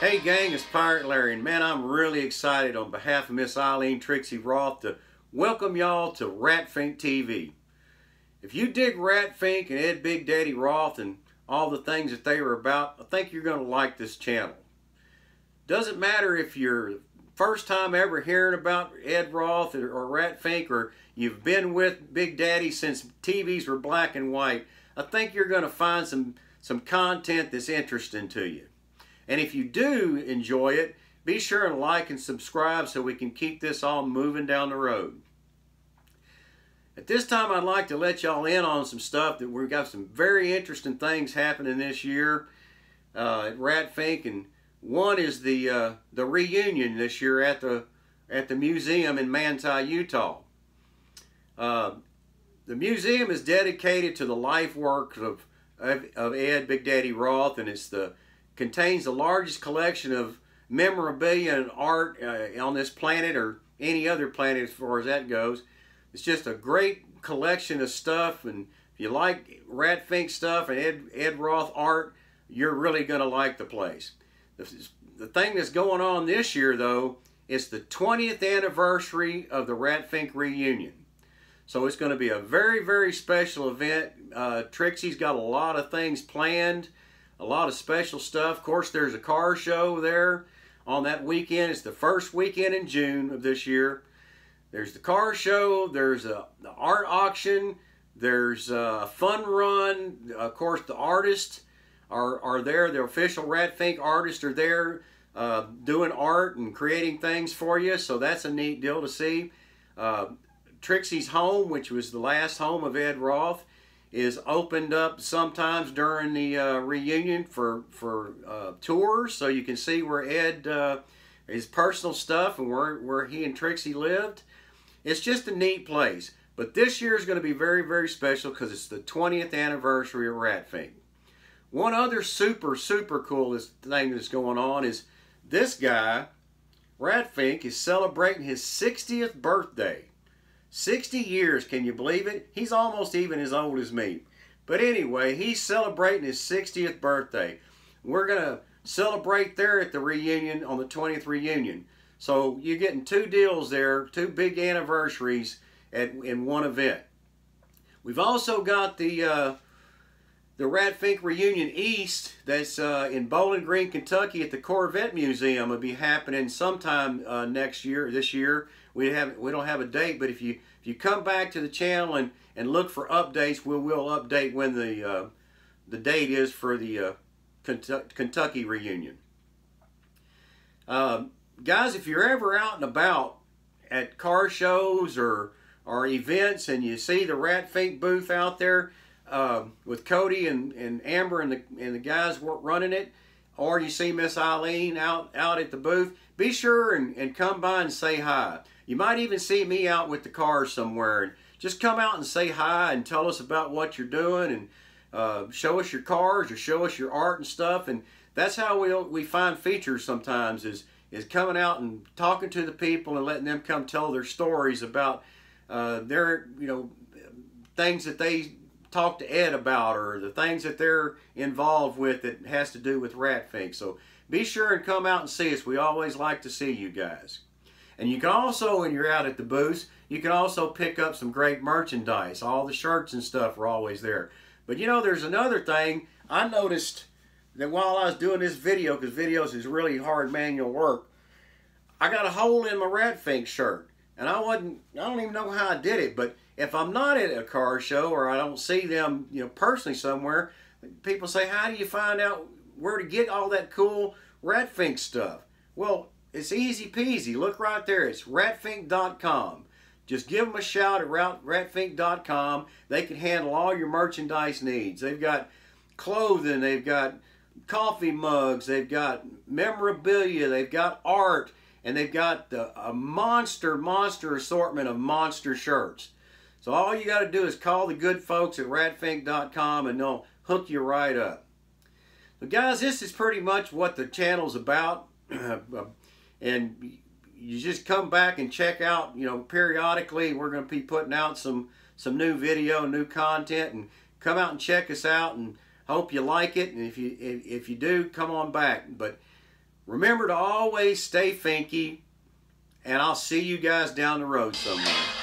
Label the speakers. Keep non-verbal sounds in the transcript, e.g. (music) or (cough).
Speaker 1: Hey gang, it's Pirate Larry, and man, I'm really excited on behalf of Miss Eileen Trixie Roth to welcome y'all to Ratfink TV. If you dig Ratfink and Ed Big Daddy Roth and all the things that they were about, I think you're going to like this channel. Doesn't matter if you're first time ever hearing about Ed Roth or, or Ratfink or you've been with Big Daddy since TVs were black and white, I think you're going to find some, some content that's interesting to you. And if you do enjoy it, be sure and like and subscribe so we can keep this all moving down the road. At this time, I'd like to let y'all in on some stuff that we've got some very interesting things happening this year uh, at Ratfink, and one is the uh, the reunion this year at the at the museum in Manti, Utah. Uh, the museum is dedicated to the life work of, of, of Ed Big Daddy Roth, and it's the contains the largest collection of memorabilia and art uh, on this planet or any other planet as far as that goes. It's just a great collection of stuff and if you like Ratfink stuff and Ed, Ed Roth art, you're really going to like the place. The, the thing that's going on this year though is the 20th anniversary of the Ratfink reunion. So it's going to be a very, very special event. Uh, Trixie's got a lot of things planned a lot of special stuff. Of course, there's a car show there on that weekend. It's the first weekend in June of this year. There's the car show. There's a the art auction. There's a fun run. Of course, the artists are, are there. The official Ratfink artists are there uh, doing art and creating things for you. So that's a neat deal to see. Uh, Trixie's home, which was the last home of Ed Roth, is opened up sometimes during the uh, reunion for for uh, tours, so you can see where Ed uh, his personal stuff and where where he and Trixie lived. It's just a neat place. But this year is going to be very very special because it's the 20th anniversary of Ratfink. One other super super cool thing that's going on is this guy Ratfink is celebrating his 60th birthday. 60 years, can you believe it? He's almost even as old as me. But anyway, he's celebrating his 60th birthday. We're going to celebrate there at the reunion on the 20th reunion. So you're getting two deals there, two big anniversaries at, in one event. We've also got the uh, the Rat Fink Reunion East that's uh, in Bowling Green, Kentucky at the Corvette Museum will be happening sometime uh, next year, this year. We have we don't have a date, but if you if you come back to the channel and, and look for updates, we will update when the uh, the date is for the uh, Kentucky reunion. Um, guys, if you're ever out and about at car shows or or events and you see the Rat Fink booth out there, uh, with Cody and, and Amber and the and the guys running it, or you see Miss Eileen out out at the booth, be sure and, and come by and say hi. You might even see me out with the car somewhere. And just come out and say hi and tell us about what you're doing and uh, show us your cars or show us your art and stuff. And that's how we we find features sometimes is is coming out and talking to the people and letting them come tell their stories about uh, their you know things that they talk to Ed about or the things that they're involved with that has to do with Ratfink. So be sure and come out and see us. We always like to see you guys. And you can also, when you're out at the booth, you can also pick up some great merchandise. All the shirts and stuff are always there. But you know, there's another thing. I noticed that while I was doing this video, because videos is really hard manual work, I got a hole in my Ratfink shirt. And I wasn't, I don't even know how I did it, but if I'm not at a car show or I don't see them, you know, personally somewhere, people say, how do you find out where to get all that cool Ratfink stuff? Well, it's easy peasy. Look right there. It's ratfink.com. Just give them a shout at ratfink.com. They can handle all your merchandise needs. They've got clothing, they've got coffee mugs, they've got memorabilia, they've got art, and they've got the, a monster, monster assortment of monster shirts. So all you got to do is call the good folks at ratfink.com and they'll hook you right up. But guys, this is pretty much what the channel's about. (clears throat) and you just come back and check out, you know, periodically we're going to be putting out some some new video, new content and come out and check us out and hope you like it and if you if, if you do, come on back. But Remember to always stay finky, and I'll see you guys down the road somewhere.